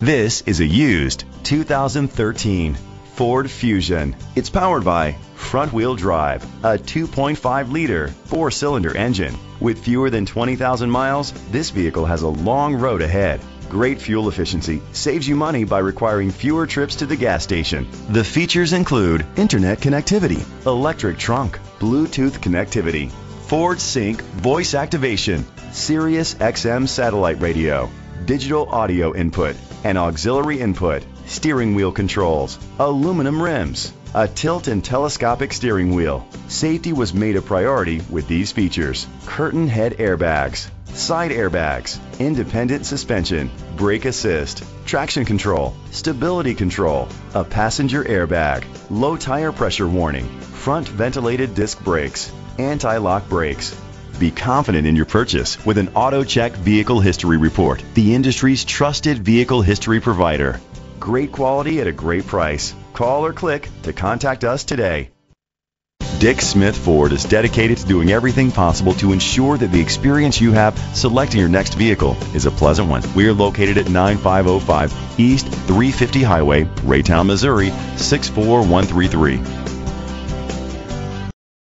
This is a used 2013 Ford Fusion. It's powered by front wheel drive, a 2.5 liter four cylinder engine. With fewer than 20,000 miles, this vehicle has a long road ahead. Great fuel efficiency saves you money by requiring fewer trips to the gas station. The features include internet connectivity, electric trunk, Bluetooth connectivity, Ford Sync voice activation, Sirius XM satellite radio, digital audio input, and auxiliary input, steering wheel controls, aluminum rims, a tilt and telescopic steering wheel. Safety was made a priority with these features. Curtain head airbags, side airbags, independent suspension, brake assist, traction control, stability control, a passenger airbag, low tire pressure warning, front ventilated disc brakes, anti-lock brakes. Be confident in your purchase with an AutoCheck Vehicle History Report, the industry's trusted vehicle history provider. Great quality at a great price. Call or click to contact us today. Dick Smith Ford is dedicated to doing everything possible to ensure that the experience you have selecting your next vehicle is a pleasant one. We are located at 9505 East 350 Highway, Raytown, Missouri 64133.